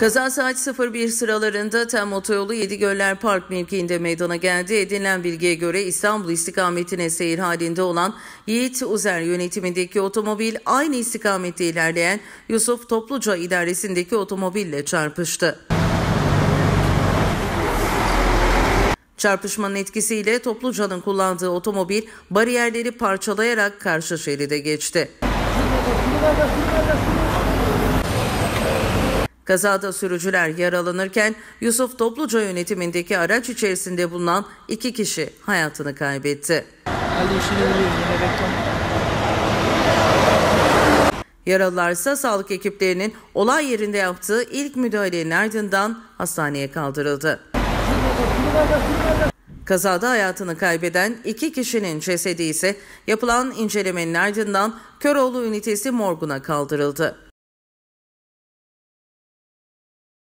Kaza saat 01 sıralarında Tem Otoyolu Yedigöller Park mevkiinde meydana geldi. Edinilen bilgiye göre İstanbul istikametine seyir halinde olan Yiğit Uzer yönetimindeki otomobil aynı istikamette ilerleyen Yusuf Topluca idaresindeki otomobille çarpıştı. Çarpışmanın etkisiyle Topluca'nın kullandığı otomobil bariyerleri parçalayarak karşı şeride geçti. Kazada sürücüler yaralanırken Yusuf Topluca yönetimindeki araç içerisinde bulunan iki kişi hayatını kaybetti. Ali işini biliyor yine reklam. Yaralılar ise sağlık ekiplerinin olay yerinde yaptığı ilk müdahalenin ardından hastaneye kaldırıldı. Kazada hayatını kaybeden iki kişinin cesedi ise yapılan incelemenin ardından Köroğlu ünitesi morguna kaldırıldı.